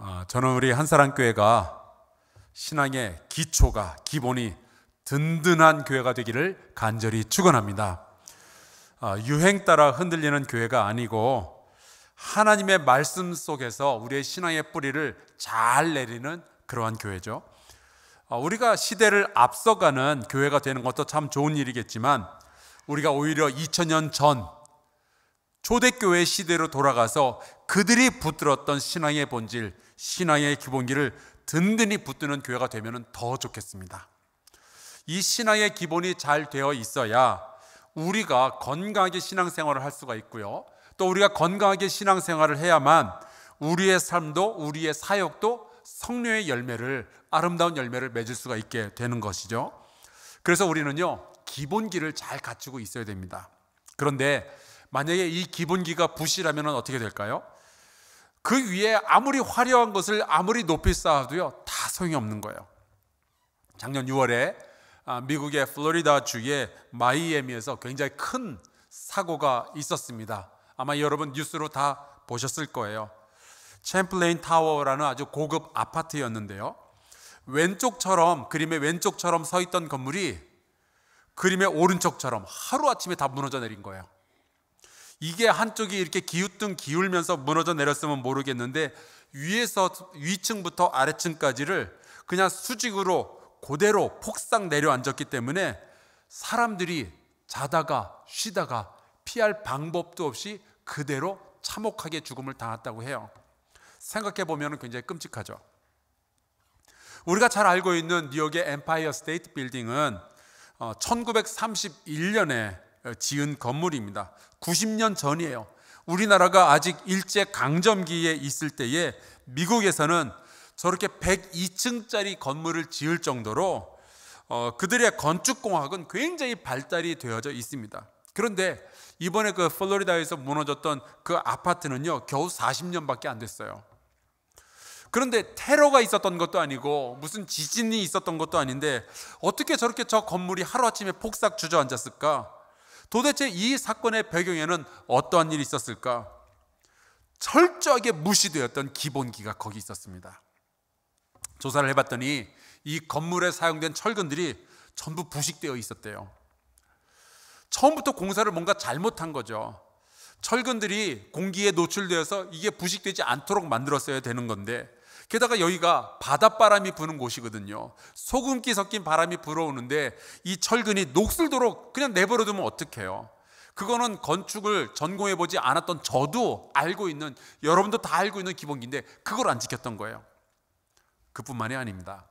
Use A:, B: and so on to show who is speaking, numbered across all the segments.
A: 어, 저는 우리 한사랑교회가 신앙의 기초가 기본이 든든한 교회가 되기를 간절히 축원합니다. 어, 유행 따라 흔들리는 교회가 아니고 하나님의 말씀 속에서 우리의 신앙의 뿌리를 잘 내리는 그러한 교회죠. 어, 우리가 시대를 앞서가는 교회가 되는 것도 참 좋은 일이겠지만 우리가 오히려 2000년 전 초대교회 시대로 돌아가서 그들이 붙들었던 신앙의 본질, 신앙의 기본기를 든든히 붙드는 교회가 되면 더 좋겠습니다. 이 신앙의 기본이 잘 되어 있어야 우리가 건강하게 신앙생활을 할 수가 있고요. 또 우리가 건강하게 신앙생활을 해야만 우리의 삶도 우리의 사역도 성령의 열매를 아름다운 열매를 맺을 수가 있게 되는 것이죠. 그래서 우리는요 기본기를 잘 갖추고 있어야 됩니다. 그런데 만약에 이 기본기가 부실하면 어떻게 될까요? 그 위에 아무리 화려한 것을 아무리 높이 쌓아도요 다 소용이 없는 거예요. 작년 6월에 아, 미국의 플로리다 주의 마이애미에서 굉장히 큰 사고가 있었습니다. 아마 여러분 뉴스로 다 보셨을 거예요. 챔플레인 타워라는 아주 고급 아파트였는데요. 왼쪽처럼 그림의 왼쪽처럼 서 있던 건물이 그림의 오른쪽처럼 하루아침에 다 무너져 내린 거예요. 이게 한쪽이 이렇게 기우뚱 기울면서 무너져 내렸으면 모르겠는데 위에서 위층부터 아래층까지를 그냥 수직으로 그대로 폭삭 내려앉았기 때문에 사람들이 자다가 쉬다가 피할 방법도 없이 그대로 참혹하게 죽음을 당했다고 해요. 생각해 보면 굉장히 끔찍하죠. 우리가 잘 알고 있는 뉴욕의 엠파이어 스테이트 빌딩은 1931년에 어, 지은 건물입니다. 90년 전이에요. 우리나라가 아직 일제 강점기에 있을 때에 미국에서는 저렇게 102층짜리 건물을 지을 정도로 어, 그들의 건축공학은 굉장히 발달이 되어져 있습니다. 그런데 이번에 그 플로리다에서 무너졌던 그 아파트는요, 겨우 40년밖에 안 됐어요. 그런데 테러가 있었던 것도 아니고 무슨 지진이 있었던 것도 아닌데 어떻게 저렇게 저 건물이 하루아침에 폭삭 주저앉았을까? 도대체 이 사건의 배경에는 어떠한 일이 있었을까? 철저하게 무시되었던 기본기가 거기 있었습니다. 조사를 해봤더니 이 건물에 사용된 철근들이 전부 부식되어 있었대요. 처음부터 공사를 뭔가 잘못한 거죠. 철근들이 공기에 노출되어서 이게 부식되지 않도록 만들었어야 되는 건데 게다가 여기가 바닷바람이 부는 곳이거든요. 소금기 섞인 바람이 불어오는데 이 철근이 녹슬도록 그냥 내버려두면 어떡해요? 그거는 건축을 전공해 보지 않았던 저도 알고 있는 여러분도 다 알고 있는 기본기인데 그걸 안 지켰던 거예요. 그뿐만이 아닙니다.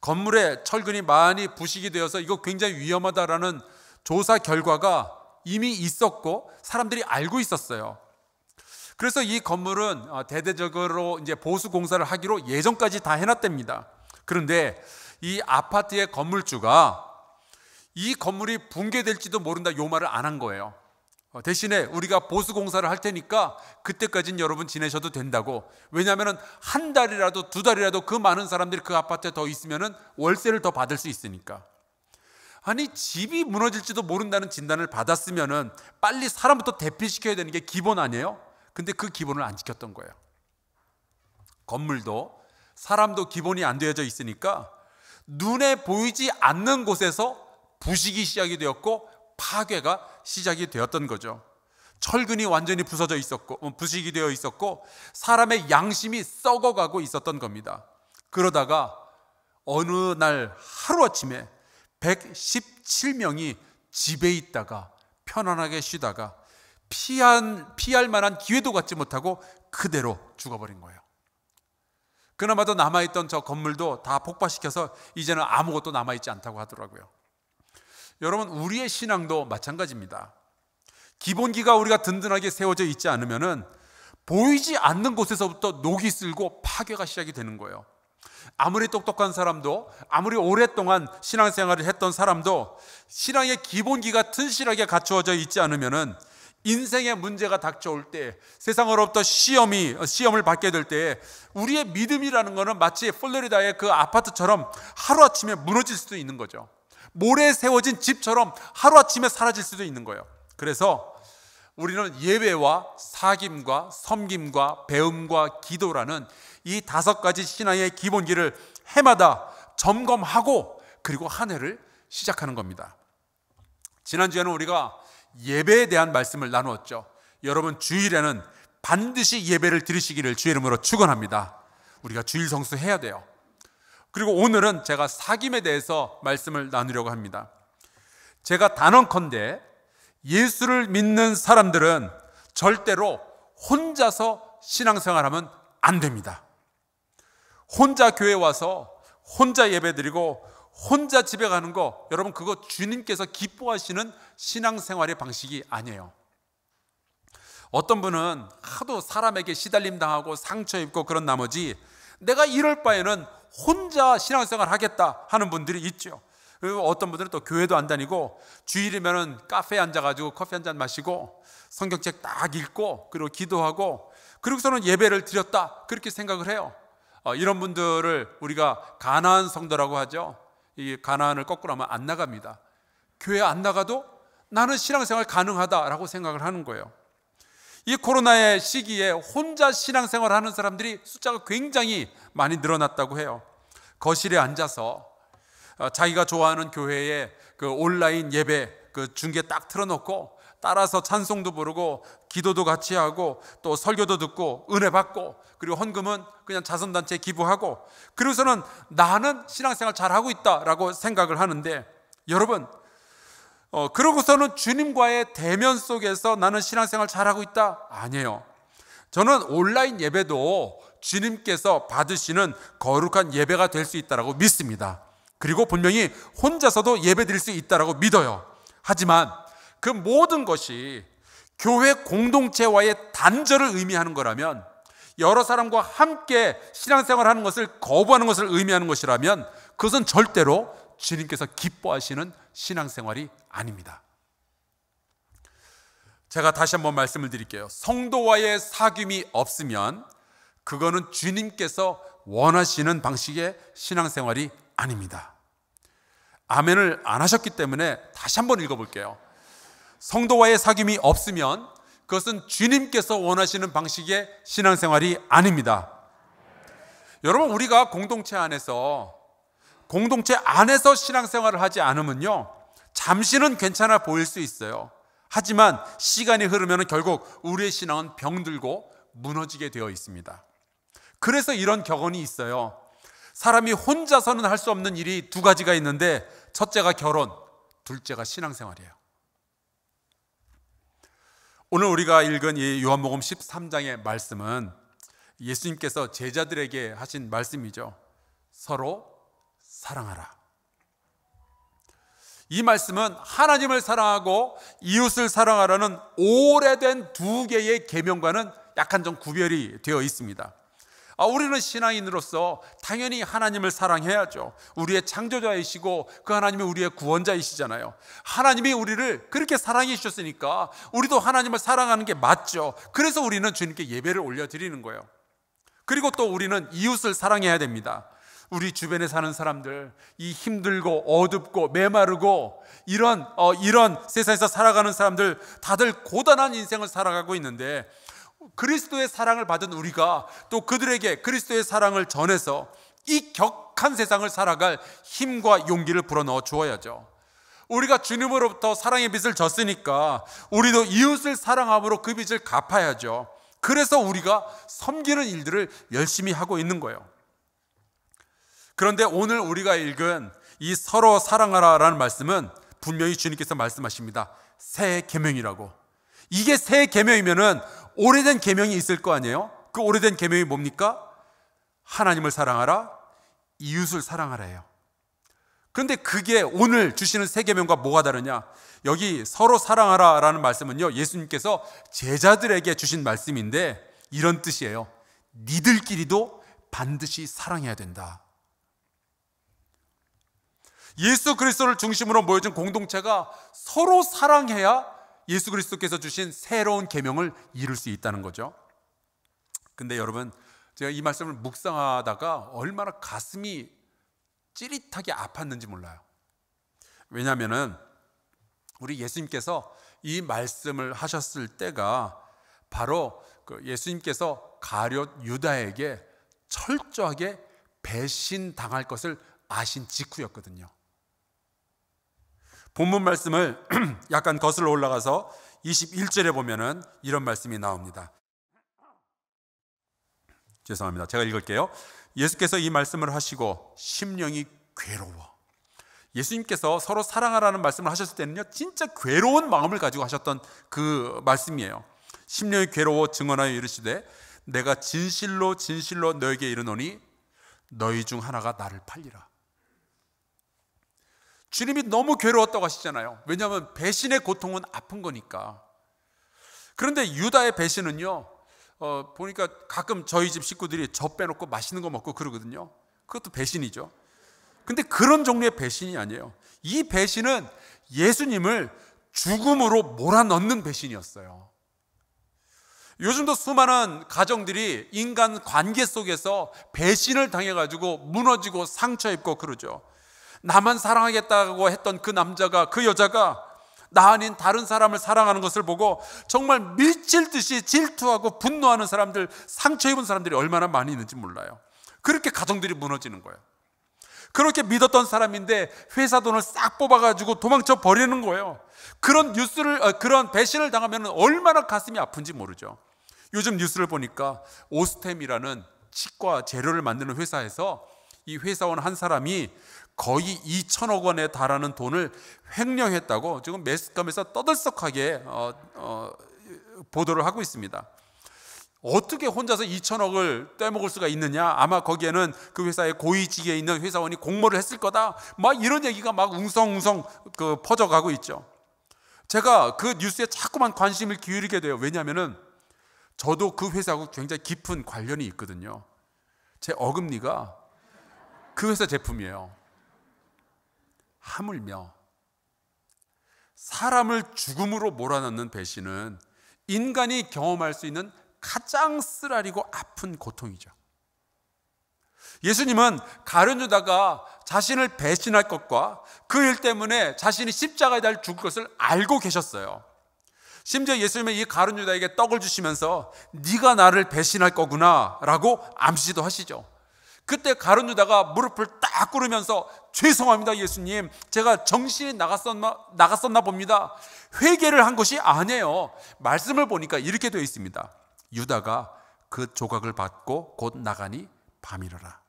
A: 건물에 철근이 많이 부식이 되어서 이거 굉장히 위험하다라는 조사 결과가 이미 있었고 사람들이 알고 있었어요. 그래서 이 건물은 어, 대대적으로 이제 보수 공사를 하기로 예정까지 다 해놨답니다. 그런데 이 아파트의 건물주가 이 건물이 붕괴될지도 모른다 요 말을 안 한 거예요. 어, 대신에 우리가 보수 공사를 할 테니까 그때까지는 여러분 지내셔도 된다고. 왜냐하면 한 달이라도 두 달이라도 그 많은 사람들이 그 아파트에 더 있으면 월세를 더 받을 수 있으니까. 아니 집이 무너질지도 모른다는 진단을 받았으면은 빨리 사람부터 대피시켜야 되는 게 기본 아니에요? 근데 그 기본을 안 지켰던 거예요. 건물도 사람도 기본이 안 되어져 있으니까 눈에 보이지 않는 곳에서 부식이 시작이 되었고 파괴가 시작이 되었던 거죠. 철근이 완전히 부서져 있었고 어, 부식이 되어 있었고 사람의 양심이 썩어가고 있었던 겁니다. 그러다가 어느 날 하루아침에 117명이 집에 있다가 편안하게 쉬다가 피한, 피할 만한 기회도 갖지 못하고 그대로 죽어버린 거예요. 그나마도 남아있던 저 건물도 다 폭파시켜서 이제는 아무것도 남아있지 않다고 하더라고요. 여러분, 우리의 신앙도 마찬가지입니다. 기본기가 우리가 든든하게 세워져 있지 않으면은 보이지 않는 곳에서부터 녹이 쓸고 파괴가 시작이 되는 거예요. 아무리 똑똑한 사람도 아무리 오랫동안 신앙생활을 했던 사람도 신앙의 기본기가 튼실하게 갖추어져 있지 않으면은 인생의 문제가 닥쳐올 때 세상으로부터 시험이 시험을 받게 될 때 우리의 믿음이라는 것은 마치 플로리다의 그 아파트처럼 하루 아침에 무너질 수도 있는 거죠. 모래에 세워진 집처럼 하루 아침에 사라질 수도 있는 거예요. 그래서 우리는 예배와 사김과 섬김과 배움과 기도라는 이 다섯 가지 신앙의 기본기를 해마다 점검하고 그리고 한 해를 시작하는 겁니다. 지난주에는 우리가 예배에 대한 말씀을 나누었죠. 여러분 주일에는 반드시 예배를 드리시기를 주의 이름으로 축원합니다. 우리가 주일 성수 해야 돼요. 그리고 오늘은 제가 사김에 대해서 말씀을 나누려고 합니다. 제가 단언컨대 예수를 믿는 사람들은 절대로 혼자서 신앙생활하면 안 됩니다. 혼자 교회 와서 혼자 예배드리고 혼자 집에 가는 거 여러분 그거 주님께서 기뻐하시는 신앙생활의 방식이 아니에요. 어떤 분은 하도 사람에게 시달림 당하고 상처 입고 그런 나머지 내가 이럴 바에는 혼자 신앙생활 하겠다 하는 분들이 있죠. 그리고 어떤 분들은 또 교회도 안 다니고 주일이면은 카페에 앉아가지고 커피 한 잔 마시고 성경책 딱 읽고 그리고 기도하고 그리고서는 예배를 드렸다 그렇게 생각을 해요. 어, 이런 분들을 우리가 가나안 성도라고 하죠. 이 가나안을 거꾸로 하면 안 나갑니다. 교회 안 나가도 나는 신앙생활 가능하다라고 생각을 하는 거예요. 이 코로나의 시기에 혼자 신앙생활 하는 사람들이 숫자가 굉장히 많이 늘어났다고 해요. 거실에 앉아서 어, 자기가 좋아하는 교회에 그 온라인 예배 그 중계 딱 틀어놓고 따라서 찬송도 부르고 기도도 같이 하고 또 설교도 듣고 은혜 받고 그리고 헌금은 그냥 자선단체에 기부하고 그래서는 나는 신앙생활 잘하고 있다라고 생각을 하는데 여러분 어, 그러고서는 주님과의 대면 속에서 나는 신앙생활 잘하고 있다? 아니에요. 저는 온라인 예배도 주님께서 받으시는 거룩한 예배가 될 수 있다라고 믿습니다. 그리고 분명히 혼자서도 예배 드릴 수 있다라고 믿어요. 하지만 그 모든 것이 교회 공동체와의 단절을 의미하는 거라면 여러 사람과 함께 신앙생활 하는 것을 거부하는 것을 의미하는 것이라면 그것은 절대로 주님께서 기뻐하시는 신앙생활이 아닙니다. 제가 다시 한번 말씀을 드릴게요. 성도와의 사귐이 없으면 그거는 주님께서 원하시는 방식의 신앙생활이 아닙니다. 아멘을 안 하셨기 때문에 다시 한번 읽어볼게요. 성도와의 사귐이 없으면 그것은 주님께서 원하시는 방식의 신앙생활이 아닙니다. 여러분, 우리가 공동체 안에서, 공동체 안에서 신앙생활을 하지 않으면요, 잠시는 괜찮아 보일 수 있어요. 하지만 시간이 흐르면 결국 우리의 신앙은 병들고 무너지게 되어 있습니다. 그래서 이런 격언이 있어요. 사람이 혼자서는 할 수 없는 일이 두 가지가 있는데 첫째가 결혼, 둘째가 신앙생활이에요. 오늘 우리가 읽은 이 요한복음 13장의 말씀은 예수님께서 제자들에게 하신 말씀이죠. 서로 사랑하라. 이 말씀은 하나님을 사랑하고 이웃을 사랑하라는 오래된 두 개의 계명과는 약간 좀 구별이 되어 있습니다. 아, 우리는 신앙인으로서 당연히 하나님을 사랑해야죠. 우리의 창조자이시고 그 하나님이 우리의 구원자이시잖아요. 하나님이 우리를 그렇게 사랑해 주셨으니까 우리도 하나님을 사랑하는 게 맞죠. 그래서 우리는 주님께 예배를 올려드리는 거예요. 그리고 또 우리는 이웃을 사랑해야 됩니다. 우리 주변에 사는 사람들, 이 힘들고 어둡고 메마르고 이런 어, 이런 세상에서 살아가는 사람들 다들 고단한 인생을 살아가고 있는데 그리스도의 사랑을 받은 우리가 또 그들에게 그리스도의 사랑을 전해서 이 격한 세상을 살아갈 힘과 용기를 불어넣어 주어야죠. 우리가 주님으로부터 사랑의 빚을 졌으니까 우리도 이웃을 사랑함으로 그 빚을 갚아야죠. 그래서 우리가 섬기는 일들을 열심히 하고 있는 거예요. 그런데 오늘 우리가 읽은 이 서로 사랑하라라는 말씀은 분명히 주님께서 말씀하십니다. 새 계명이라고. 이게 새 계명이면은 오래된 계명이 있을 거 아니에요? 그 오래된 계명이 뭡니까? 하나님을 사랑하라, 이웃을 사랑하라예요. 그런데 그게 오늘 주시는 새 계명과 뭐가 다르냐? 여기 서로 사랑하라라는 말씀은요. 예수님께서 제자들에게 주신 말씀인데 이런 뜻이에요. 니들끼리도 반드시 사랑해야 된다. 예수 그리스도를 중심으로 모여진 공동체가 서로 사랑해야 예수 그리스도께서 주신 새로운 계명을 이룰 수 있다는 거죠. 근데 여러분, 제가 이 말씀을 묵상하다가 얼마나 가슴이 찌릿하게 아팠는지 몰라요. 왜냐하면은 우리 예수님께서 이 말씀을 하셨을 때가 바로 그 예수님께서 가룟 유다에게 철저하게 배신 당할 것을 아신 직후였거든요. 본문 말씀을 약간 거슬러 올라가서 21절에 보면은 이런 말씀이 나옵니다. 죄송합니다. 제가 읽을게요. 예수께서 이 말씀을 하시고 심령이 괴로워. 예수님께서 서로 사랑하라는 말씀을 하셨을 때는요, 진짜 괴로운 마음을 가지고 하셨던 그 말씀이에요. 심령이 괴로워 증언하여 이르시되 내가 진실로 진실로 너에게 이르노니 너희 중 하나가 나를 팔리라. 주님이 너무 괴로웠다고 하시잖아요. 왜냐하면 배신의 고통은 아픈 거니까. 그런데 유다의 배신은요, 어, 보니까 가끔 저희 집 식구들이 저 빼놓고 맛있는 거 먹고 그러거든요. 그것도 배신이죠. 근데 그런 종류의 배신이 아니에요. 이 배신은 예수님을 죽음으로 몰아넣는 배신이었어요. 요즘도 수많은 가정들이 인간 관계 속에서 배신을 당해가지고 무너지고 상처 입고 그러죠. 나만 사랑하겠다고 했던 그 남자가 그 여자가 나 아닌 다른 사람을 사랑하는 것을 보고 정말 밀칠 듯이 질투하고 분노하는 사람들, 상처 입은 사람들이 얼마나 많이 있는지 몰라요. 그렇게 가정들이 무너지는 거예요. 그렇게 믿었던 사람인데 회사 돈을 싹 뽑아가지고 도망쳐 버리는 거예요. 그런 뉴스를, 어, 그런 배신을 당하면 얼마나 가슴이 아픈지 모르죠. 요즘 뉴스를 보니까 오스템이라는 치과 재료를 만드는 회사에서 이 회사원 한 사람이 거의 2천억 원에 달하는 돈을 횡령했다고 지금 매스컴에서 떠들썩하게 어, 어, 보도를 하고 있습니다. 어떻게 혼자서 2천억을 떼먹을 수가 있느냐? 아마 거기에는 그 회사의 고위직에 있는 회사원이 공모를 했을 거다. 막 이런 얘기가 막 웅성웅성 그 퍼져가고 있죠. 제가 그 뉴스에 자꾸만 관심을 기울이게 돼요. 왜냐하면은 저도 그 회사하고 굉장히 깊은 관련이 있거든요. 제 어금니가 그 회사 제품이에요. 하물며 사람을 죽음으로 몰아넣는 배신은 인간이 경험할 수 있는 가장 쓰라리고 아픈 고통이죠. 예수님은 가룟 유다가 자신을 배신할 것과 그 일 때문에 자신이 십자가에 달 죽을 것을 알고 계셨어요. 심지어 예수님은 이 가룟 유다에게 떡을 주시면서 네가 나를 배신할 거구나라고 암시도 하시죠. 그때 가룟 유다가 무릎을 딱 꿇으면서 죄송합니다 예수님. 제가 정신이 나갔었나, 나갔었나 봅니다. 회개를 한 것이 아니에요. 말씀을 보니까 이렇게 되어 있습니다. 유다가 그 조각을 받고 곧 나가니 밤이러라.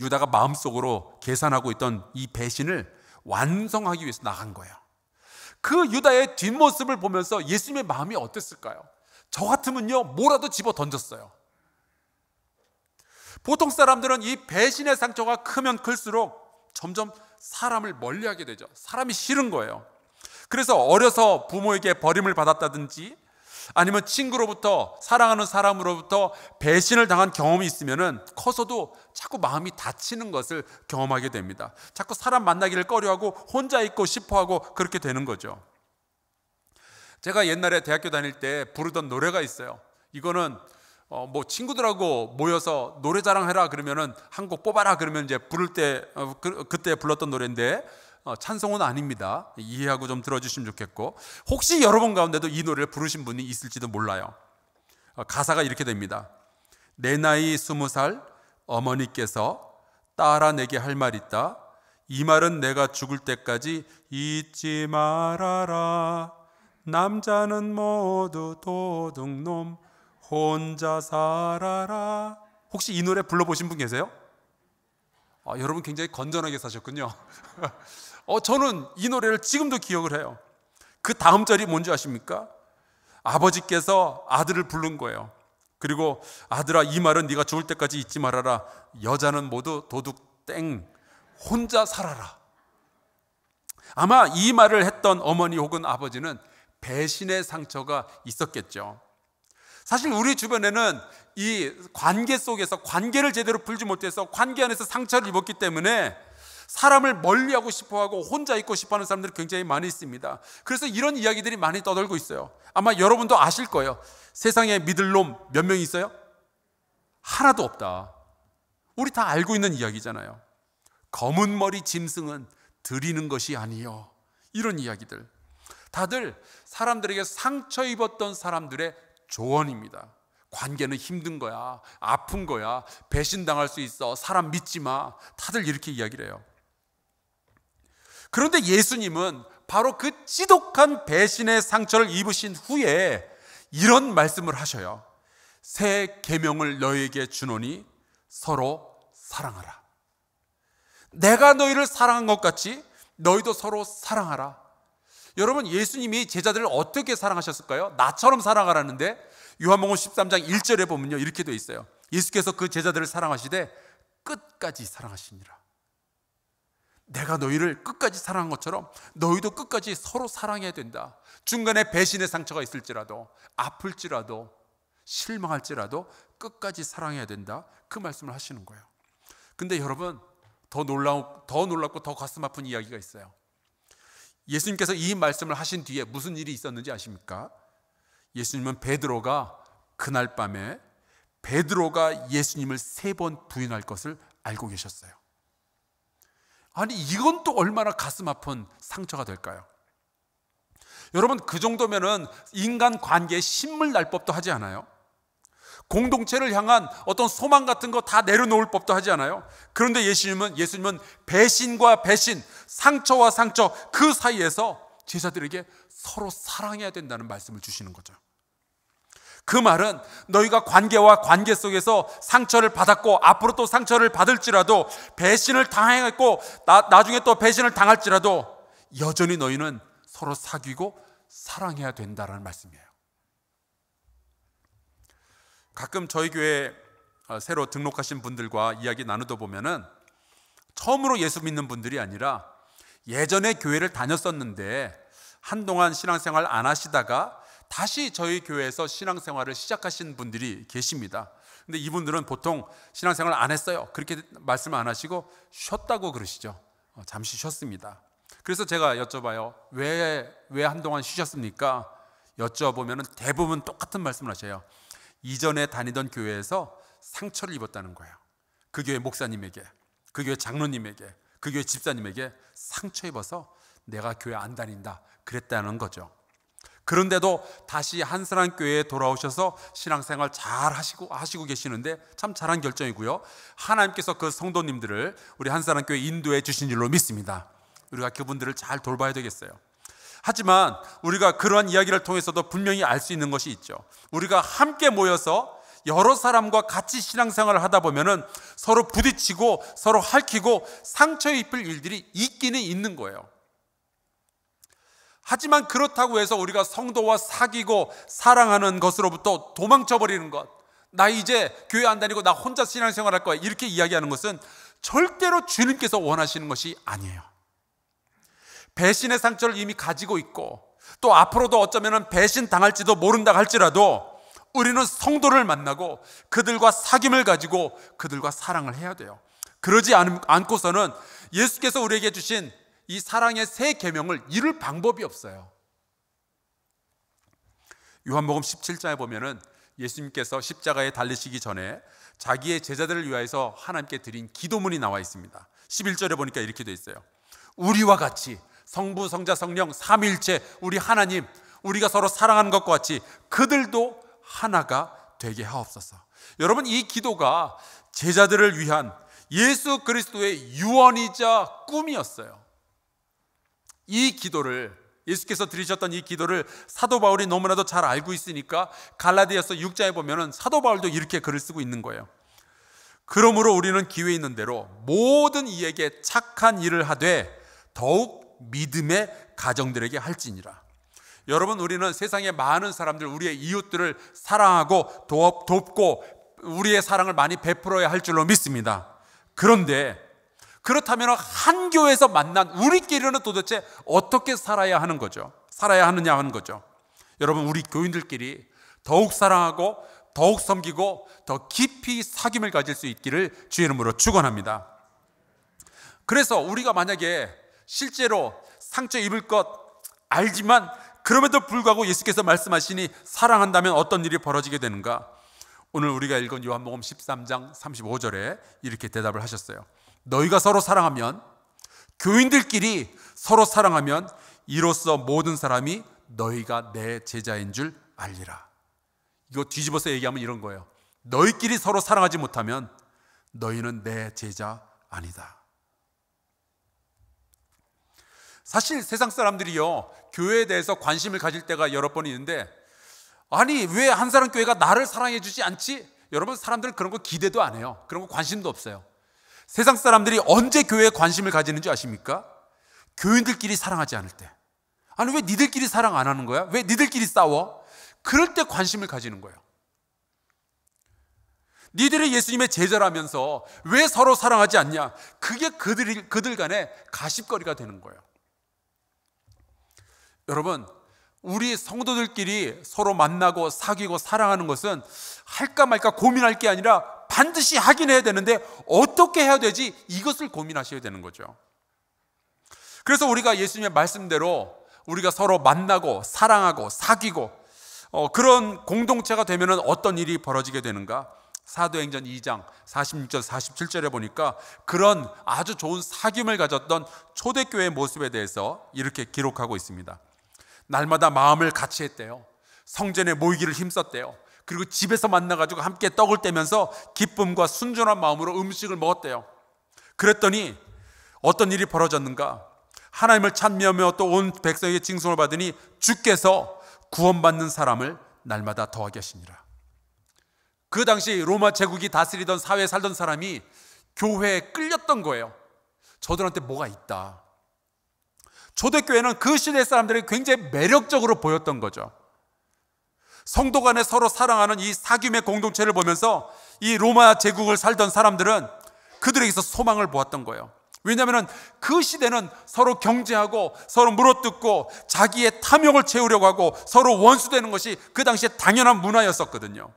A: 유다가 마음속으로 계산하고 있던 이 배신을 완성하기 위해서 나간 거예요. 그 유다의 뒷모습을 보면서 예수님의 마음이 어땠을까요? 저 같으면요 뭐라도 집어 던졌어요 보통 사람들은 이 배신의 상처가 크면 클수록 점점 사람을 멀리하게 되죠. 사람이 싫은 거예요. 그래서 어려서 부모에게 버림을 받았다든지 아니면 친구로부터 사랑하는 사람으로부터 배신을 당한 경험이 있으면은 커서도 자꾸 마음이 다치는 것을 경험하게 됩니다. 자꾸 사람 만나기를 꺼려하고 혼자 있고 싶어하고 그렇게 되는 거죠. 제가 옛날에 대학교 다닐 때 부르던 노래가 있어요. 이거는 어, 뭐 친구들하고 모여서 노래 자랑해라 그러면은 한 곡 뽑아라 그러면 이제 부를 때 어, 그, 때 불렀던 노래인데 어, 찬송은 아닙니다. 이해하고 좀 들어주시면 좋겠고 혹시 여러분 가운데도 이 노래를 부르신 분이 있을지도 몰라요. 어, 가사가 이렇게 됩니다. 내 나이 스무 살 어머니께서 딸아 내게 할 말 있다. 이 말은 내가 죽을 때까지 잊지 말아라. 남자는 모두 도둑놈 혼자 살아라. 혹시 이 노래 불러보신 분 계세요? 아, 여러분 굉장히 건전하게 사셨군요. 어, 저는 이 노래를 지금도 기억을 해요. 그 다음 절이 뭔지 아십니까? 아버지께서 아들을 부른 거예요. 그리고 아들아 이 말은 네가 죽을 때까지 잊지 말아라. 여자는 모두 도둑 땡 혼자 살아라. 아마 이 말을 했던 어머니 혹은 아버지는 배신의 상처가 있었겠죠. 사실 우리 주변에는 이 관계 속에서 관계를 제대로 풀지 못해서 관계 안에서 상처를 입었기 때문에 사람을 멀리하고 싶어하고 혼자 있고 싶어하는 사람들이 굉장히 많이 있습니다. 그래서 이런 이야기들이 많이 떠돌고 있어요. 아마 여러분도 아실 거예요. 세상에 믿을 놈 몇 명 있어요? 하나도 없다. 우리 다 알고 있는 이야기잖아요. 검은 머리 짐승은 드리는 것이 아니요. 이런 이야기들. 다들 사람들에게 상처 입었던 사람들의 조언입니다. 관계는 힘든 거야. 아픈 거야. 배신당할 수 있어. 사람 믿지 마. 다들 이렇게 이야기를 해요. 그런데 예수님은 바로 그 지독한 배신의 상처를 입으신 후에 이런 말씀을 하셔요. 새 계명을 너에게 주노니 서로 사랑하라. 내가 너희를 사랑한 것 같이 너희도 서로 사랑하라. 여러분 예수님이 제자들을 어떻게 사랑하셨을까요? 나처럼 사랑하라는데 요한복음 13장 1절에 보면요 이렇게 돼 있어요. 예수께서 그 제자들을 사랑하시되 끝까지 사랑하시니라. 내가 너희를 끝까지 사랑한 것처럼 너희도 끝까지 서로 사랑해야 된다. 중간에 배신의 상처가 있을지라도 아플지라도 실망할지라도 끝까지 사랑해야 된다. 그 말씀을 하시는 거예요. 근데 여러분 더 놀라운 더 놀랍고 더 가슴 아픈 이야기가 있어요. 예수님께서 이 말씀을 하신 뒤에 무슨 일이 있었는지 아십니까? 예수님은 베드로가 그날 밤에 베드로가 예수님을 세 번 부인할 것을 알고 계셨어요. 아니 이건 또 얼마나 가슴 아픈 상처가 될까요? 여러분 그 정도면은 인간 관계에 신물 날 법도 하지 않아요? 공동체를 향한 어떤 소망 같은 거 다 내려놓을 법도 하지 않아요? 그런데 예수님은 예수님은 배신과 배신, 상처와 상처 그 사이에서 제자들에게 서로 사랑해야 된다는 말씀을 주시는 거죠. 그 말은 너희가 관계와 관계 속에서 상처를 받았고 앞으로 또 상처를 받을지라도 배신을 당했고 나, 나중에 또 배신을 당할지라도 여전히 너희는 서로 사귀고 사랑해야 된다는 말씀이에요. 가끔 저희 교회 어, 새로 등록하신 분들과 이야기 나누다 보면은 처음으로 예수 믿는 분들이 아니라 예전에 교회를 다녔었는데 한동안 신앙생활 안 하시다가 다시 저희 교회에서 신앙생활을 시작하신 분들이 계십니다. 근데 이분들은 보통 신앙생활 안 했어요. 그렇게 말씀 안 하시고 쉬었다고 그러시죠. 어, 잠시 쉬었습니다. 그래서 제가 여쭤봐요. 왜, 왜 한동안 쉬셨습니까? 여쭤보면 대부분 똑같은 말씀을 하셔요. 이전에 다니던 교회에서 상처를 입었다는 거예요. 그 교회 목사님에게, 그 교회 장로님에게, 그 교회 집사님에게 상처 입어서 내가 교회 안 다닌다. 그랬다는 거죠. 그런데도 다시 한사람 교회에 돌아오셔서 신앙생활 잘 하시고 하시고 계시는데 참 잘한 결정이고요. 하나님께서 그 성도님들을 우리 한사람 교회 인도해 주신 줄로 믿습니다. 우리가 그분들을 잘 돌봐야 되겠어요. 하지만 우리가 그러한 이야기를 통해서도 분명히 알 수 있는 것이 있죠. 우리가 함께 모여서 여러 사람과 같이 신앙생활을 하다 보면은 서로 부딪히고 서로 핥히고 상처 입을 일들이 있기는 있는 거예요. 하지만 그렇다고 해서 우리가 성도와 사귀고 사랑하는 것으로부터 도망쳐 버리는 것. 나 이제 교회 안 다니고 나 혼자 신앙생활 할 거야. 이렇게 이야기하는 것은 절대로 주님께서 원하시는 것이 아니에요. 배신의 상처를 이미 가지고 있고 또 앞으로도 어쩌면 배신 당할지도 모른다 할지라도 우리는 성도를 만나고 그들과 사귐을 가지고 그들과 사랑을 해야 돼요. 그러지 않고서는 예수께서 우리에게 주신 이 사랑의 새 계명을 이룰 방법이 없어요. 요한복음 17장에 보면은 예수님께서 십자가에 달리시기 전에 자기의 제자들을 위하여서 하나님께 드린 기도문이 나와 있습니다. 11절에 보니까 이렇게 돼 있어요. 우리와 같이 성부, 성자, 성령 삼일체 우리 하나님 우리가 서로 사랑하는 것과 같이 그들도 하나가 되게 하옵소서. 여러분 이 기도가 제자들을 위한 예수 그리스도의 유언이자 꿈이었어요. 이 기도를 예수께서 드리셨던 이 기도를 사도 바울이 너무나도 잘 알고 있으니까 갈라디아서 6장에 보면은 사도 바울도 이렇게 글을 쓰고 있는 거예요. 그러므로 우리는 기회 있는 대로 모든 이에게 착한 일을 하되 더욱 믿음의 가정들에게 할지니라. 여러분 우리는 세상에 많은 사람들 우리의 이웃들을 사랑하고 돕고 우리의 사랑을 많이 베풀어야 할 줄로 믿습니다. 그런데 그렇다면 한 교회에서 만난 우리끼리는 도대체 어떻게 살아야 하는 거죠? 살아야 하느냐 하는 거죠. 여러분 우리 교인들끼리 더욱 사랑하고 더욱 섬기고 더 깊이 사귐을 가질 수 있기를 주의 이름으로 축원합니다. 그래서 우리가 만약에 실제로 상처 입을 것 알지만 그럼에도 불구하고 예수께서 말씀하시니 사랑한다면 어떤 일이 벌어지게 되는가? 오늘 우리가 읽은 요한복음 13장 35절에 이렇게 대답을 하셨어요. 너희가 서로 사랑하면 교인들끼리 서로 사랑하면 이로써 모든 사람이 너희가 내 제자인 줄 알리라. 이거 뒤집어서 얘기하면 이런 거예요. 너희끼리 서로 사랑하지 못하면 너희는 내 제자 아니다. 사실 세상 사람들이요, 교회에 대해서 관심을 가질 때가 여러 번 있는데, 아니, 왜 한 사람 교회가 나를 사랑해 주지 않지? 여러분, 사람들은 그런 거 기대도 안 해요. 그런 거 관심도 없어요. 세상 사람들이 언제 교회에 관심을 가지는지 아십니까? 교인들끼리 사랑하지 않을 때. 아니, 왜 니들끼리 사랑 안 하는 거야? 왜 니들끼리 싸워? 그럴 때 관심을 가지는 거예요. 니들이 예수님의 제자라면서 왜 서로 사랑하지 않냐? 그게 그들, 그들 간의 가십거리가 되는 거예요. 여러분, 우리 성도들끼리 서로 만나고 사귀고 사랑하는 것은 할까 말까 고민할 게 아니라 반드시 하긴 해야 되는데 어떻게 해야 되지? 이것을 고민하셔야 되는 거죠. 그래서 우리가 예수님의 말씀대로 우리가 서로 만나고 사랑하고 사귀고 어, 그런 공동체가 되면 어떤 일이 벌어지게 되는가? 사도행전 2장 46절 47절에 보니까 그런 아주 좋은 사귐을 가졌던 초대교회의 모습에 대해서 이렇게 기록하고 있습니다. 날마다 마음을 같이 했대요. 성전에 모이기를 힘썼대요. 그리고 집에서 만나가지고 함께 떡을 떼면서 기쁨과 순전한 마음으로 음식을 먹었대요. 그랬더니 어떤 일이 벌어졌는가? 하나님을 찬미하며 또 온 백성에게 징송을 받으니 주께서 구원받는 사람을 날마다 더하게 하시니라. 그 당시 로마 제국이 다스리던 사회에 살던 사람이 교회에 끌렸던 거예요. 저들한테 뭐가 있다. 초대교회는 그 시대 사람들이 굉장히 매력적으로 보였던 거죠. 성도 간에 서로 사랑하는 이 사귐의 공동체를 보면서 이 로마 제국을 살던 사람들은 그들에게서 소망을 보았던 거예요. 왜냐하면 그 시대는 서로 경제하고 서로 물어뜯고 자기의 탐욕을 채우려고 하고 서로 원수되는 것이 그 당시에 당연한 문화였었거든요.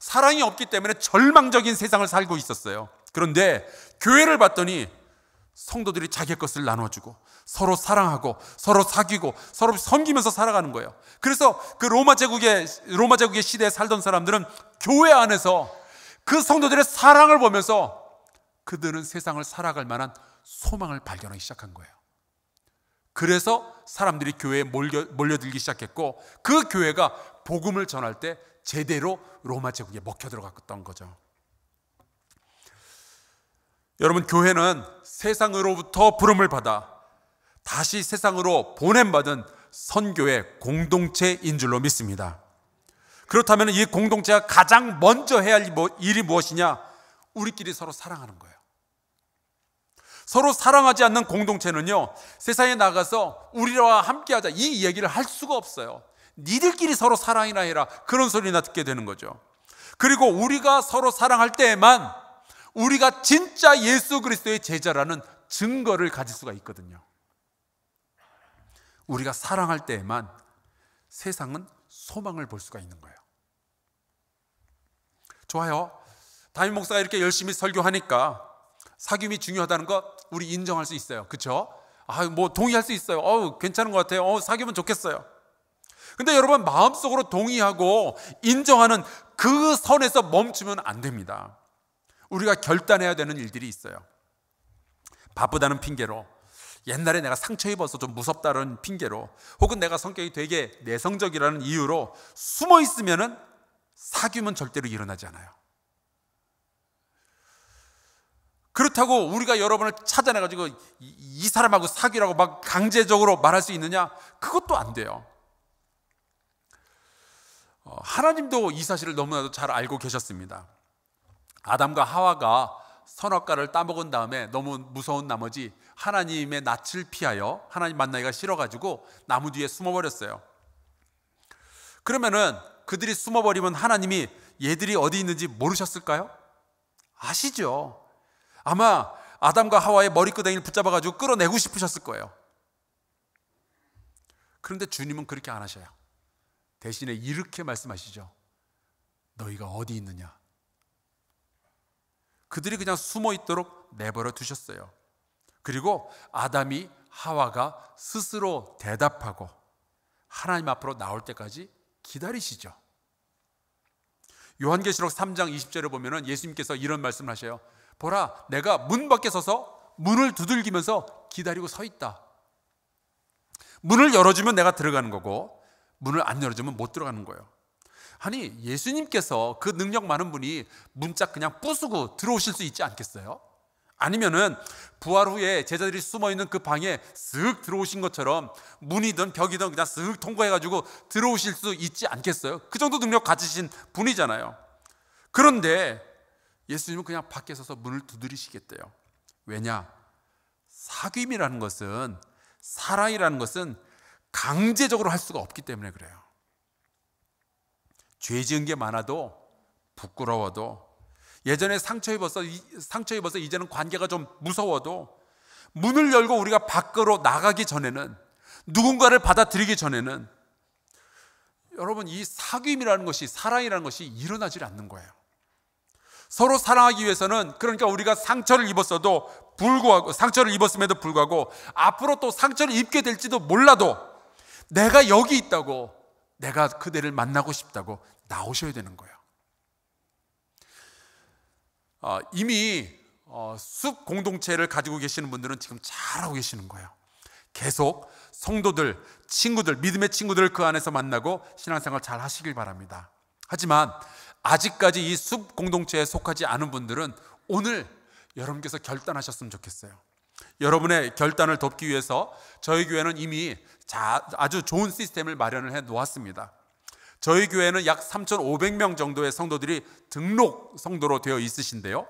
A: 사랑이 없기 때문에 절망적인 세상을 살고 있었어요. 그런데 교회를 봤더니 성도들이 자기 것을 나눠주고 서로 사랑하고 서로 사귀고 서로 섬기면서 살아가는 거예요. 그래서 그 로마 제국의 로마 제국의 시대에 살던 사람들은 교회 안에서 그 성도들의 사랑을 보면서 그들은 세상을 살아갈 만한 소망을 발견하기 시작한 거예요. 그래서 사람들이 교회에 몰려, 몰려들기 시작했고 그 교회가 복음을 전할 때 제대로 로마 제국에 먹혀 들어갔던 거죠. 여러분 교회는 세상으로부터 부름을 받아 다시 세상으로 보냄받은 선교의 공동체인 줄로 믿습니다. 그렇다면 이 공동체가 가장 먼저 해야 할 뭐, 일이 무엇이냐? 우리끼리 서로 사랑하는 거예요. 서로 사랑하지 않는 공동체는요, 세상에 나가서 우리와 함께하자 이 얘기를 할 수가 없어요. 니들끼리 서로 사랑이나 해라. 그런 소리나 듣게 되는 거죠. 그리고 우리가 서로 사랑할 때에만 우리가 진짜 예수 그리스도의 제자라는 증거를 가질 수가 있거든요. 우리가 사랑할 때에만 세상은 소망을 볼 수가 있는 거예요. 좋아요. 담임 목사가 이렇게 열심히 설교하니까 사귐이 중요하다는 거 우리 인정할 수 있어요. 그렇죠? 아, 뭐 동의할 수 있어요. 어, 괜찮은 것 같아요. 어, 사귀면 좋겠어요. 근데 여러분 마음속으로 동의하고 인정하는 그 선에서 멈추면 안 됩니다. 우리가 결단해야 되는 일들이 있어요. 바쁘다는 핑계로 옛날에 내가 상처 입어서 좀 무섭다는 핑계로 혹은 내가 성격이 되게 내성적이라는 이유로 숨어 있으면은 사귀면 절대로 일어나지 않아요. 그렇다고 우리가 여러분을 찾아내가지고 이, 이 사람하고 사귀라고 막 강제적으로 말할 수 있느냐? 그것도 안 돼요. 어, 하나님도 이 사실을 너무나도 잘 알고 계셨습니다. 아담과 하와가 선악과를 따먹은 다음에 너무 무서운 나머지 하나님의 낯을 피하여 하나님 만나기가 싫어가지고 나무 뒤에 숨어버렸어요. 그러면은 그들이 숨어버리면 하나님이 얘들이 어디 있는지 모르셨을까요? 아시죠? 아마 아담과 하와의 머리끄댕이를 붙잡아가지고 끌어내고 싶으셨을 거예요. 그런데 주님은 그렇게 안 하셔요. 대신에 이렇게 말씀하시죠. 너희가 어디 있느냐? 그들이 그냥 숨어 있도록 내버려 두셨어요. 그리고 아담이 하와가 스스로 대답하고 하나님 앞으로 나올 때까지 기다리시죠. 요한계시록 3장 20절에 보면은 예수님께서 이런 말씀을 하셔요. 보라, 내가 문 밖에 서서 문을 두들기면서 기다리고 서 있다. 문을 열어주면 내가 들어가는 거고 문을 안 열어주면 못 들어가는 거예요. 아니 예수님께서 그 능력 많은 분이 문짝 그냥 부수고 들어오실 수 있지 않겠어요? 아니면은 부활 후에 제자들이 숨어 있는 그 방에 쓱 들어오신 것처럼 문이든 벽이든 그냥 쓱 통과해 가지고 들어오실 수 있지 않겠어요? 그 정도 능력 가지신 분이잖아요. 그런데 예수님은 그냥 밖에 서서 문을 두드리시겠대요. 왜냐? 사귐이라는 것은 사랑이라는 것은 강제적으로 할 수가 없기 때문에 그래요. 죄 지은 게 많아도 부끄러워도 예전에 상처 입어서 상처 입어서 이제는 관계가 좀 무서워도 문을 열고 우리가 밖으로 나가기 전에는 누군가를 받아들이기 전에는 여러분 이 사귐이라는 것이 사랑이라는 것이 일어나질 않는 거예요. 서로 사랑하기 위해서는 그러니까 우리가 상처를 입었어도 불구하고 상처를 입었음에도 불구하고 앞으로 또 상처를 입게 될지도 몰라도 내가 여기 있다고 내가 그대를 만나고 싶다고 나오셔야 되는 거예요. 어, 이미 어, 숲 공동체를 가지고 계시는 분들은 지금 잘하고 계시는 거예요. 계속 성도들, 친구들, 믿음의 친구들을 그 안에서 만나고 신앙생활 잘 하시길 바랍니다. 하지만 아직까지 이 숲 공동체에 속하지 않은 분들은 오늘 여러분께서 결단하셨으면 좋겠어요. 여러분의 결단을 돕기 위해서 저희 교회는 이미 아주 좋은 시스템을 마련을 해 놓았습니다. 저희 교회는 약 3,500명 정도의 성도들이 등록 성도로 되어 있으신데요.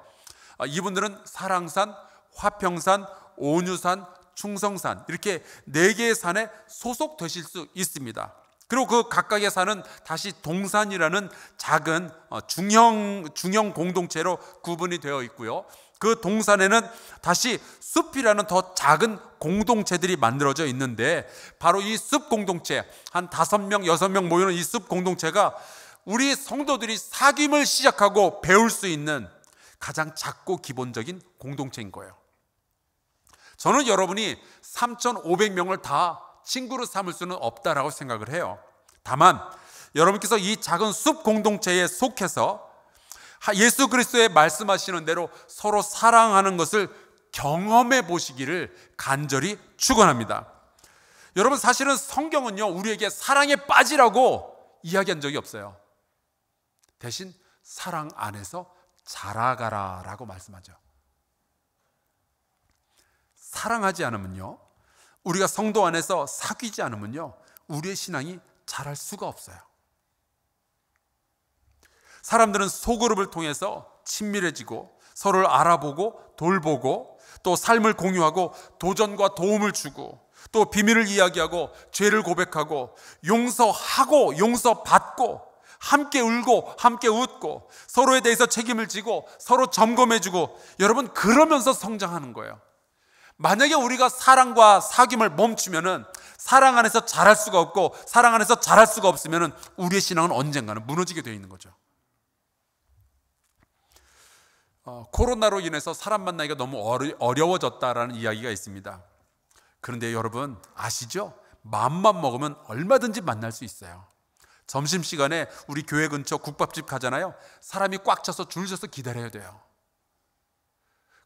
A: 아, 이분들은 사랑산, 화평산, 온유산, 충성산 이렇게 네 개의 산에 소속되실 수 있습니다. 그리고 그 각각의 산은 다시 동산이라는 작은 어, 중형 중형 공동체로 구분이 되어 있고요. 그 동산에는 다시 숲이라는 더 작은 공동체들이 만들어져 있는데 바로 이 숲 공동체 한 다섯 명 여섯 명 모이는 이 숲 공동체가 우리 성도들이 사귐을 시작하고 배울 수 있는 가장 작고 기본적인 공동체인 거예요. 저는 여러분이 3,500명을 다 친구로 삼을 수는 없다라고 생각을 해요. 다만 여러분께서 이 작은 숲 공동체에 속해서 예수 그리스도의 말씀하시는 대로 서로 사랑하는 것을 경험해 보시기를 간절히 축원합니다. 여러분 사실은 성경은요 우리에게 사랑에 빠지라고 이야기한 적이 없어요. 대신 사랑 안에서 자라가라라고 말씀하죠. 사랑하지 않으면요 우리가 성도 안에서 사귀지 않으면요 우리의 신앙이 자랄 수가 없어요. 사람들은 소그룹을 통해서 친밀해지고 서로를 알아보고 돌보고 또 삶을 공유하고 도전과 도움을 주고 또 비밀을 이야기하고 죄를 고백하고 용서하고 용서받고 함께 울고 함께 웃고 서로에 대해서 책임을 지고 서로 점검해 주고 여러분 그러면서 성장하는 거예요. 만약에 우리가 사랑과 사귐을 멈추면은 사랑 안에서 자랄 수가 없고 사랑 안에서 자랄 수가 없으면은 우리의 신앙은 언젠가는 무너지게 되어 있는 거죠. 어, 코로나로 인해서 사람 만나기가 너무 어려워졌다라는 이야기가 있습니다. 그런데 여러분 아시죠? 마음만 먹으면 얼마든지 만날 수 있어요. 점심시간에 우리 교회 근처 국밥집 가잖아요. 사람이 꽉 차서 줄 서서 기다려야 돼요.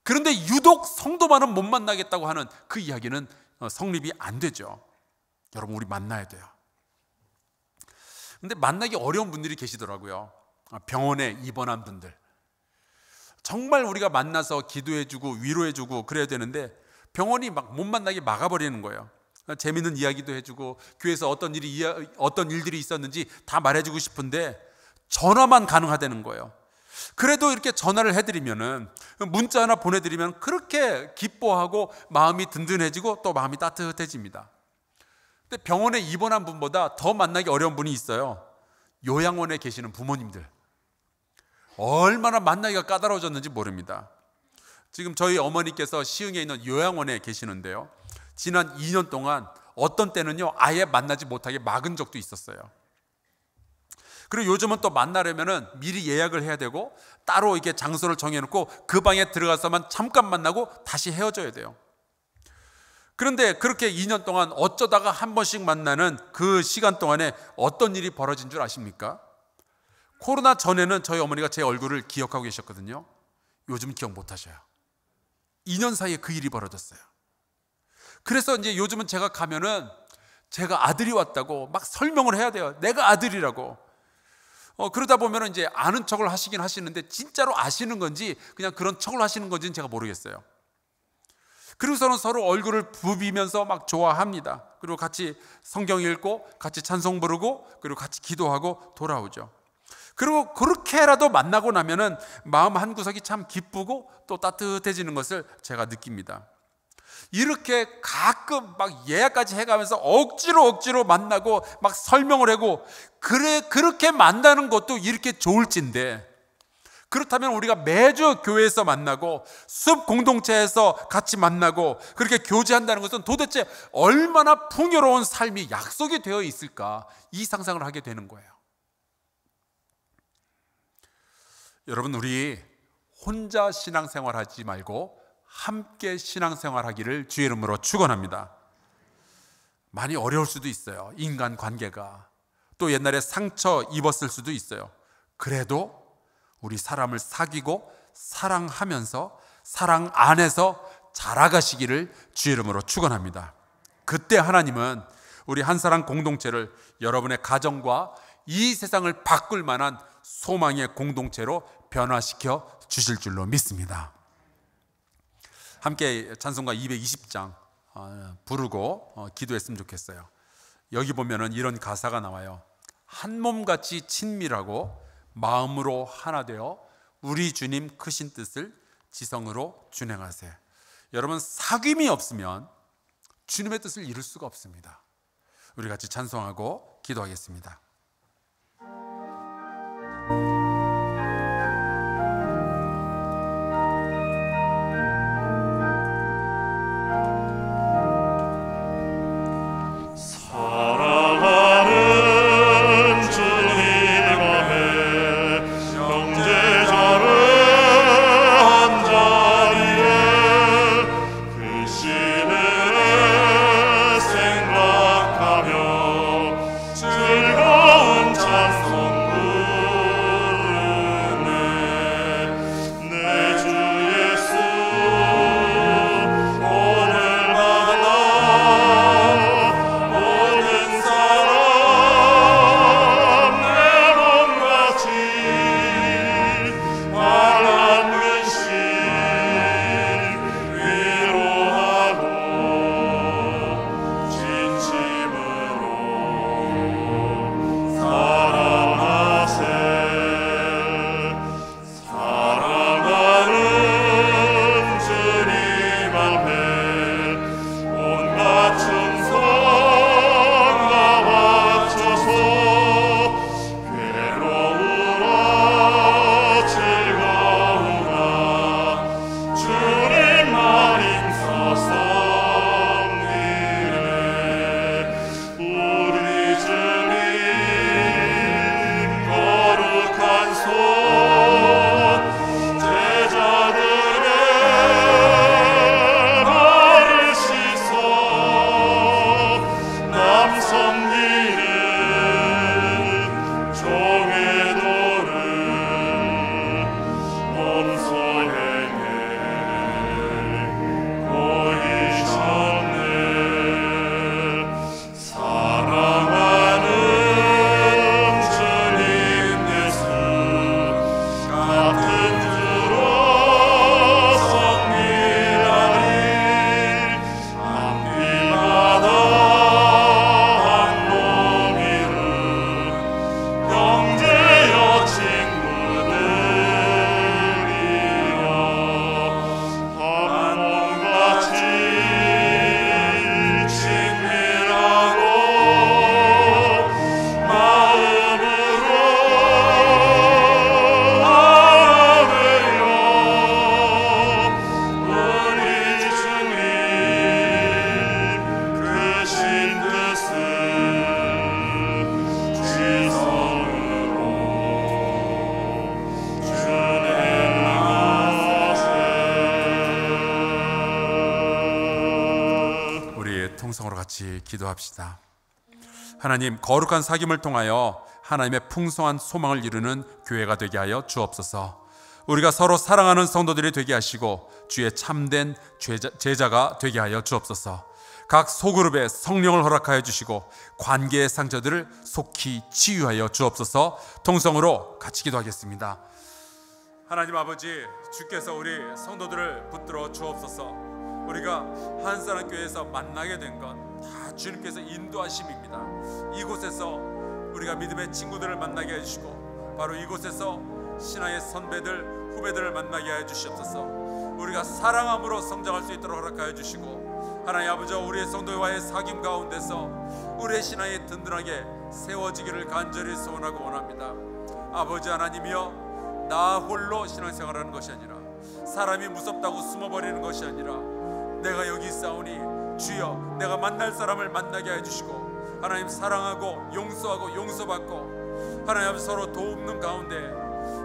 A: 그런데 유독 성도만은 못 만나겠다고 하는 그 이야기는 어, 성립이 안 되죠. 여러분, 우리 만나야 돼요. 근데 만나기 어려운 분들이 계시더라고요. 아, 병원에 입원한 분들. 정말 우리가 만나서 기도해주고 위로해주고 그래야 되는데 병원이 막 못 만나게 막아버리는 거예요. 재밌는 이야기도 해주고 교회에서 어떤 일이 어떤 일들이 있었는지 다 말해주고 싶은데 전화만 가능하다는 거예요. 그래도 이렇게 전화를 해드리면은 문자 하나 보내드리면 그렇게 기뻐하고 마음이 든든해지고 또 마음이 따뜻해집니다. 근데 병원에 입원한 분보다 더 만나기 어려운 분이 있어요. 요양원에 계시는 부모님들. 얼마나 만나기가 까다로워졌는지 모릅니다. 지금 저희 어머니께서 시흥에 있는 요양원에 계시는데요. 지난 2년 동안 어떤 때는요, 아예 만나지 못하게 막은 적도 있었어요. 그리고 요즘은 또 만나려면은 미리 예약을 해야 되고 따로 이렇게 장소를 정해놓고 그 방에 들어가서만 잠깐 만나고 다시 헤어져야 돼요. 그런데 그렇게 2년 동안 어쩌다가 한 번씩 만나는 그 시간 동안에 어떤 일이 벌어진 줄 아십니까? 코로나 전에는 저희 어머니가 제 얼굴을 기억하고 계셨거든요. 요즘 기억 못 하셔요. 2년 사이에 그 일이 벌어졌어요. 그래서 이제 요즘은 제가 가면은
B: 제가 아들이 왔다고 막 설명을 해야 돼요. 내가 아들이라고. 어, 그러다 보면 이제 아는 척을 하시긴 하시는데 진짜로 아시는 건지 그냥 그런 척을 하시는 건지는 제가 모르겠어요. 그리고서는 서로 얼굴을 부비면서 막 좋아합니다. 그리고 같이 성경 읽고 같이 찬송 부르고 그리고 같이 기도하고 돌아오죠. 그리고 그렇게라도 만나고 나면은 마음 한 구석이 참 기쁘고 또 따뜻해지는 것을 제가 느낍니다. 이렇게 가끔 막 예약까지 해가면서 억지로 억지로 만나고 막 설명을 하고 그래 그렇게 만나는 것도 이렇게 좋을진데 그렇다면 우리가 매주 교회에서 만나고 숲 공동체에서 같이 만나고 그렇게 교제한다는 것은 도대체 얼마나 풍요로운 삶이 약속이 되어 있을까 이 상상을 하게 되는 거예요. 여러분 우리 혼자 신앙생활 하지 말고 함께 신앙생활 하기를 주의 이름으로 축원합니다. 많이 어려울 수도 있어요. 인간 관계가 또 옛날에 상처 입었을 수도 있어요. 그래도 우리 사람을 사귀고 사랑하면서 사랑 안에서 자라가시기를 주의 이름으로 축원합니다. 그때 하나님은 우리 한 사람 공동체를 여러분의 가정과 이 세상을 바꿀 만한 소망의 공동체로 변화시켜 주실 줄로 믿습니다. 함께 찬송가 220장 어, 부르고 어, 기도했으면 좋겠어요. 여기 보면은 이런 가사가 나와요. 한 몸같이 친밀하고 마음으로 하나 되어 우리 주님 크신 뜻을 지성으로 준행하세. 여러분 사귐이 없으면 주님의 뜻을 이룰 수가 없습니다. 우리 같이 찬송하고 기도하겠습니다. 기도합시다. 하나님, 거룩한 사귐을 통하여 하나님의 풍성한 소망을 이루는 교회가 되게 하여 주옵소서. 우리가 서로 사랑하는 성도들이 되게 하시고 주의 참된 제자, 가 되게 하여 주옵소서.
A: 각 소그룹에 성령을 허락하여 주시고 관계의 상처들을 속히 치유하여 주옵소서 통성으로 같이 기도하겠습니다. 하나님 아버지 주께서 우리 성도들을 붙들어 주옵소서 우리가 한사람 교회에서 만나게 된 건 다 주님께서 인도하심입니다. 이곳에서 우리가 믿음의 친구들을 만나게 해주시고 바로 이곳에서 신앙의 선배들 후배들을 만나게 해 주시옵소서. 우리가 사랑함으로 성장할 수 있도록 허락하여 주시고 하나님 아버지 우리의 성도와의 사귐 가운데서 우리의 신앙이 든든하게 세워지기를 간절히 소원하고 원합니다. 아버지 하나님이여 나 홀로 신앙생활하는 것이 아니라 사람이 무섭다고 숨어버리는 것이 아니라 내가 여기 있사오니 주여 내가 만날 사람을 만나게 해주시고 하나님 사랑하고 용서하고 용서받고 하나님 서로 도움는 가운데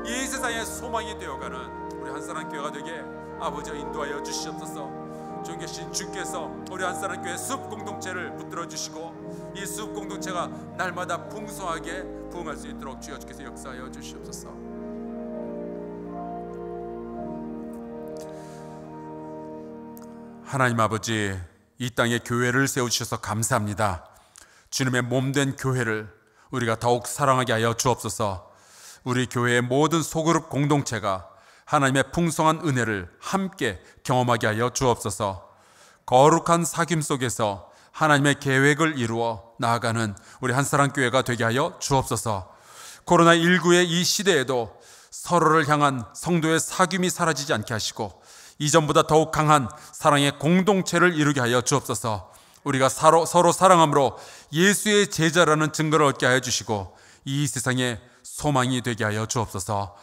A: 이 세상의 소망이 되어가는 우리 한사람 교회가 되게 아버지가 인도하여 주시옵소서. 존귀신 주께서 우리 한사람 교회 숲 공동체를 붙들어 주시고 이 숲 공동체가 날마다 풍성하게 부흥할 수 있도록 주여 주께서 역사하여 주시옵소서 하나님 아버지 이 땅에 교회를 세우셔서 감사합니다. 주님의 몸된 교회를 우리가 더욱 사랑하게 하여 주옵소서. 우리 교회의 모든 소그룹 공동체가 하나님의 풍성한 은혜를 함께 경험하게 하여 주옵소서. 거룩한 사귐 속에서 하나님의 계획을 이루어 나아가는 우리 한사람 교회가 되게 하여 주옵소서. 코로나 19의 이 시대에도 서로를 향한 성도의 사귐이 사라지지 않게 하시고 이전보다 더욱 강한 사랑의 공동체를 이루게 하여 주옵소서. 우리가 서로, 서로 사랑함으로 예수의 제자라는 증거를 얻게 하여 주시고 이 세상에 소망이 되게 하여 주옵소서.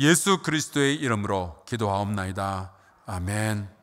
A: 예수 그리스도의 이름으로 기도하옵나이다. 아멘.